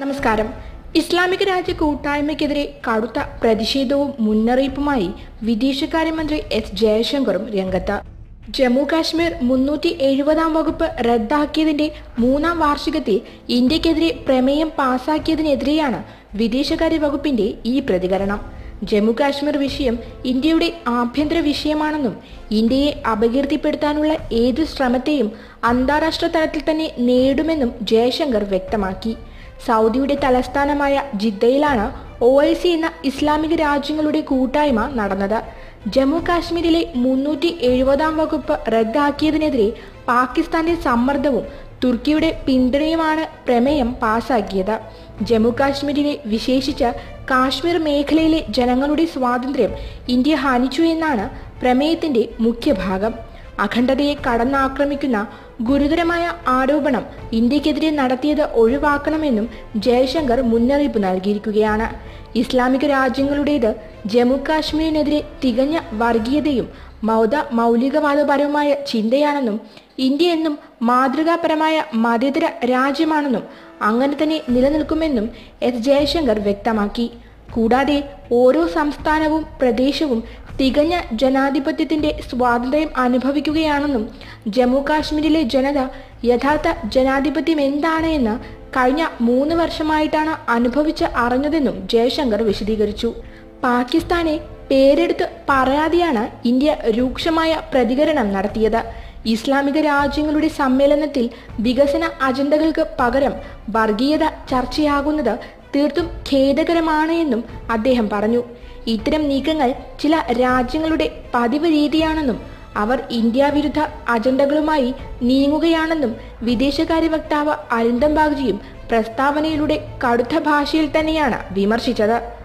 നമസ്കാരം. ഇസ്ലാമിക രാജ്യ കൂട്ടായ്മയ്ക്കെതിരെ കടുത്ത പ്രതിഷേധവും മുന്നറിയിപ്പുമായി വിദേശകാര്യമന്ത്രി എസ് ജയശങ്കറും രംഗത്ത്. ജമ്മു കാശ്മീർ മുന്നൂറ്റി എഴുപതാം വകുപ്പ് റദ്ദാക്കിയതിന്റെ മൂന്നാം വാർഷികത്തിൽ ഇന്ത്യക്കെതിരെ പ്രമേയം പാസാക്കിയതിനെതിരെയാണ് വിദേശകാര്യ വകുപ്പിന്റെ ഈ പ്രതികരണം. ജമ്മു കാശ്മീർ വിഷയം ഇന്ത്യയുടെ ആഭ്യന്തര വിഷയമാണെന്നും ഇന്ത്യയെ അപകീർത്തിപ്പെടുത്താനുള്ള ഏതു ശ്രമത്തെയും അന്താരാഷ്ട്ര തലത്തിൽ തന്നെ നേടുമെന്നും ജയശങ്കർ വ്യക്തമാക്കി. സൗദിയുടെ തലസ്ഥാനമായ ജിദ്ദയിലാണ് ഒ ഐ സി എന്ന ഇസ്ലാമിക രാജ്യങ്ങളുടെ കൂട്ടായ്മ നടന്നത്. ജമ്മു കാശ്മീരിലെ മുന്നൂറ്റി എഴുപതാം വകുപ്പ് റദ്ദാക്കിയതിനെതിരെ പാകിസ്ഥാന്റെ സമ്മർദ്ദവും തുർക്കിയുടെ പിന്തുണയുമാണ് പ്രമേയം പാസാക്കിയത്. ജമ്മു കാശ്മീരിലെ വിശേഷിച്ച് കാശ്മീർ മേഖലയിലെ ജനങ്ങളുടെ സ്വാതന്ത്ര്യം ഇന്ത്യ ഹനിച്ചു എന്നാണ് പ്രമേയത്തിന്റെ മുഖ്യഭാഗം. അഖണ്ഡതയെ കടന്നാക്രമിക്കുന്ന ഗുരുതരമായ ആരോപണം ഇന്ത്യക്കെതിരെ നടത്തിയത് ഒഴിവാക്കണമെന്നും ജയശങ്കർ മുന്നറിയിപ്പ് നൽകിയിരിക്കുകയാണ്. ഇസ്ലാമിക രാജ്യങ്ങളുടേത് ജമ്മു കാശ്മീരിനെതിരെ തികഞ്ഞ വർഗീയതയും മൗത മൗലികവാദപരവുമായ ചിന്തയാണെന്നും ഇന്ത്യ എന്നും മാതൃകാപരമായ മതേതര രാജ്യമാണെന്നും അങ്ങനെ തന്നെ നിലനിൽക്കുമെന്നും എസ് ജയശങ്കർ വ്യക്തമാക്കി. കൂടാതെ ഓരോ സംസ്ഥാനവും പ്രദേശവും തികഞ്ഞ ജനാധിപത്യത്തിന്റെ സ്വാതന്ത്ര്യം അനുഭവിക്കുകയാണെന്നും ജമ്മു കാശ്മീരിലെ ജനത യഥാർത്ഥ ജനാധിപത്യം എന്താണ് എന്ന് കഴിഞ്ഞ മൂന്ന് വർഷമായിട്ടാണ് അനുഭവിച്ച് അറിഞ്ഞതെന്നും ജയശങ്കർ വിശദീകരിച്ചു. പാകിസ്ഥാനെ പേരെടുത്ത് പറയാതെയാണ് ഇന്ത്യ രൂക്ഷമായ പ്രതികരണം നടത്തിയത്. ഇസ്ലാമിക രാജ്യങ്ങളുടെ സമ്മേളനത്തിൽ വികസന അജണ്ടകൾക്ക് പകരം വർഗീയത ചർച്ചയാകുന്നത് തീർത്തും ഖേദകരമാണ് എന്നും അദ്ദേഹം പറഞ്ഞു. ഇത്തരം നീക്കങ്ങൾ ചില രാജ്യങ്ങളുടെ പതിവ് രീതിയാണെന്നും അവർ ഇന്ത്യ വിരുദ്ധ അജണ്ടകളുമായി നീങ്ങുകയാണെന്നും വിദേശകാര്യ വക്താവ് അരിന്ദം ബാഗ്ജിയും പ്രസ്താവനയിലൂടെ കടുത്ത ഭാഷയിൽ തന്നെയാണ് വിമർശിച്ചത്.